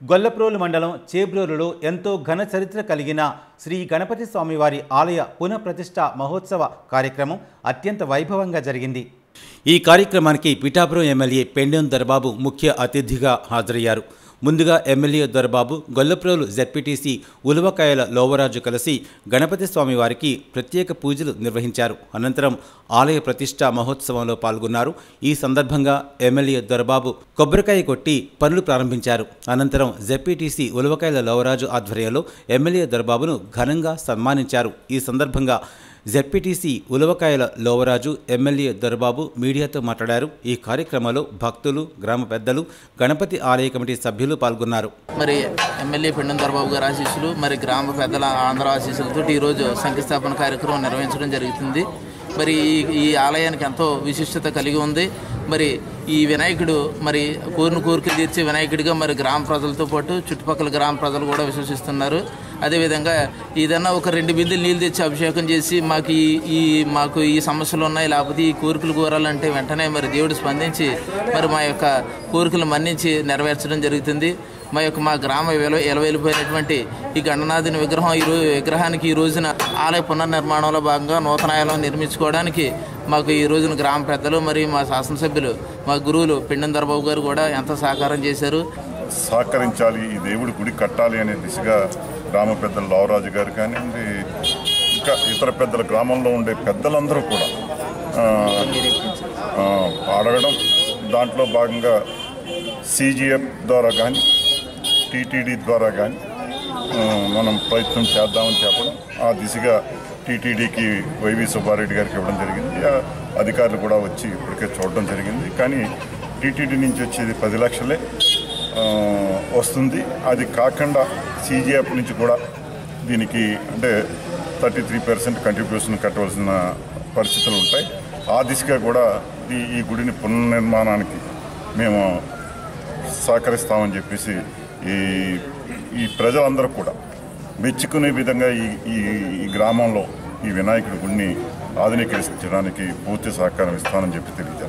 గొల్లప్రోలు మండలం చేబ్రోలులో ఎంతో ఘన చరిత్ర కలిగిన శ్రీ గణపతి స్వామివారి ఆలయ పునఃప్రతిష్ఠ మహోత్సవ కార్యక్రమం అత్యంత వైభవంగా జరిగింది. ఈ కార్యక్రమానికి పిఠాపురం ఎమ్మెల్యే పెండెం దర్బాబు ముఖ్య అతిథిగా హాజరయ్యారు. ముందుగా ఎమ్మెల్యే దొరబాబు గొల్లప్రోలు జెడ్పీటీసీ ఉలవకాయల లోవరాజు కలిసి గణపతి స్వామి వారికి ప్రత్యేక పూజలు నిర్వహించారు. అనంతరం ఆలయ ప్రతిష్ట మహోత్సవంలో పాల్గొన్నారు. ఈ సందర్భంగా ఎమ్మెల్యే దొరబాబు కొబ్బరికాయ కొట్టి పనులు ప్రారంభించారు. అనంతరం జెడ్పీటీసీ ఉలవకాయల లోవరాజు ఆధ్వర్యంలో ఎమ్మెల్యే దొరబాబును ఘనంగా సన్మానించారు. ఈ సందర్భంగా జెడ్పీటీసీ ఉలవకాయల లోవరాజు ఎమ్మెల్యే దొరబాబు మీడియాతో మాట్లాడారు. ఈ కార్యక్రమంలో భక్తులు గ్రామ పెద్దలు గణపతి ఆలయ కమిటీ సభ్యులు పాల్గొన్నారు. మరి ఎమ్మెల్యే పిండం దొరబాబు గారి ఆశీస్సులు మరి గ్రామ పెద్దల ఆంధ్ర ఆశీస్సులతో ఈరోజు శంకుస్థాపన కార్యక్రమం నిర్వహించడం జరుగుతుంది. మరి ఈ ఈ ఆలయానికి ఎంతో విశిష్టత కలిగి ఉంది. మరి ఈ వినాయకుడు మరి కోరిన కోరికలు తీర్చే వినాయకుడిగా మరి గ్రామ ప్రజలతో పాటు చుట్టుపక్కల గ్రామ ప్రజలు కూడా విశ్వసిస్తున్నారు. అదేవిధంగా ఏదైనా ఒక రెండు బిందులు నీళ్ళు తెచ్చి అభిషేకం చేసి మాకు ఈ ఈ మాకు ఈ సమస్యలు ఉన్నాయి లేకపోతే ఈ కోరికలు కోరాలంటే వెంటనే మరి దేవుడు స్పందించి మరి మా యొక్క కోరికలు మన్నించి నెరవేర్చడం జరుగుతుంది. మా యొక్క మా గ్రామ వెల ఎలవెలిపోయినటువంటి ఈ గణనాథుని విగ్రహం ఈ రోజు విగ్రహానికి ఈ రోజున ఆలయ పునర్నిర్మాణంలో భాగంగా నూతన ఆలయం నిర్మించుకోవడానికి మాకు ఈ రోజున గ్రామ పెద్దలు మరియు మా శాసనసభ్యులు మా గురువులు పిండం దొరబాబు గారు కూడా ఎంతో సహకారం చేశారు. సహకరించాలి ఈ దేవుడి గుడి కట్టాలి అనే దిశగా గ్రామ పెద్దలు లావరాజు గారు కానివ్వండి ఇంకా ఇతర పెద్దల గ్రామంలో ఉండే పెద్దలందరూ కూడా అడగడం. దాంట్లో భాగంగా సీజీఎఫ్ ద్వారా కానీ టీటీడీ ద్వారా కానీ మనం ప్రయత్నం చేద్దామని చెప్పడం. ఆ దిశగా టీటీడీకి వైవి సుబ్బారెడ్డి గారికి ఇవ్వడం జరిగింది. అధికారులు కూడా వచ్చి ఇప్పటికే చూడడం జరిగింది. కానీ టీటీడీ నుంచి వచ్చేది పది లక్షలే. వస్తుంది. అది కాకుండా సీజీఎఫ్ నుంచి కూడా దీనికి అంటే థర్టీ త్రీ పర్సెంట్ కంట్రిబ్యూషన్ కట్టవలసిన పరిస్థితులు ఉంటాయి. ఆ దిశగా కూడా ఈ ఈ గుడిని పునర్నిర్మాణానికి మేము సహకరిస్తామని చెప్పేసి ఈ ఈ ప్రజలందరూ కూడా మెచ్చుకునే విధంగా ఈ ఈ ఈ గ్రామంలో ఈ వినాయకుడి గుడిని ఆధునీకరించడానికి పూర్తి సహకారం ఇస్తానని చెప్పి తెలియజేస్తాను.